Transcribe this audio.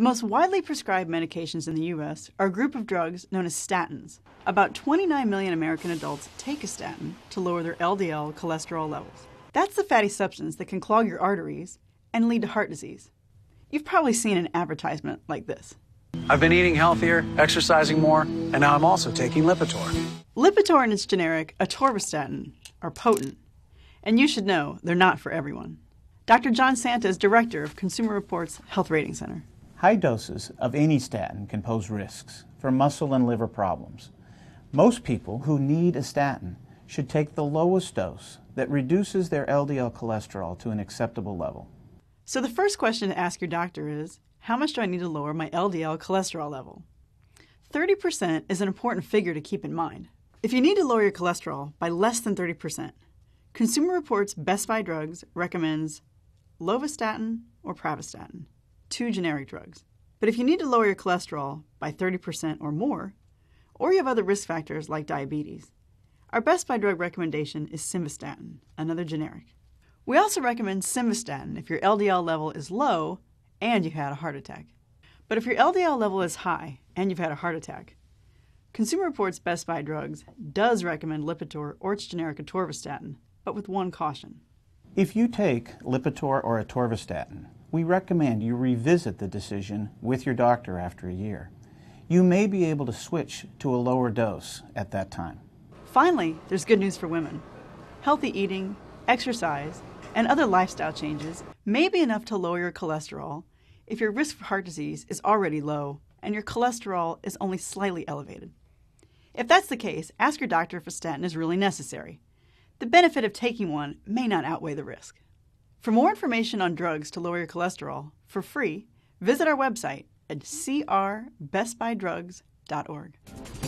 The most widely prescribed medications in the U.S. are a group of drugs known as statins. About 29 million American adults take a statin to lower their LDL cholesterol levels. That's the fatty substance that can clog your arteries and lead to heart disease. You've probably seen an advertisement like this. I've been eating healthier, exercising more, and now I'm also taking Lipitor. Lipitor and its generic atorvastatin are potent, and you should know they're not for everyone. Dr. John Santa is director of Consumer Reports Health Rating Center. High doses of any statin can pose risks for muscle and liver problems. Most people who need a statin should take the lowest dose that reduces their LDL cholesterol to an acceptable level. So, the first question to ask your doctor is How much do I need to lower my LDL cholesterol level? 30% is an important figure to keep in mind. If you need to lower your cholesterol by less than 30%, Consumer Reports Best Buy Drugs recommends lovastatin or pravastatin, two generic drugs. But if you need to lower your cholesterol by 30% or more, or you have other risk factors like diabetes, our Best Buy drug recommendation is simvastatin, another generic. We also recommend simvastatin if your LDL level is low and you've had a heart attack. But if your LDL level is high and you've had a heart attack, Consumer Reports Best Buy Drugs does recommend Lipitor or its generic atorvastatin, but with one caution. If you take Lipitor or atorvastatin, we recommend you revisit the decision with your doctor after a year. You may be able to switch to a lower dose at that time. Finally, there's good news for women. Healthy eating, exercise, and other lifestyle changes may be enough to lower your cholesterol if your risk for heart disease is already low and your cholesterol is only slightly elevated. If that's the case, ask your doctor if a statin is really necessary. The benefit of taking one may not outweigh the risk. For more information on drugs to lower your cholesterol for free, visit our website at crbestbuydrugs.org.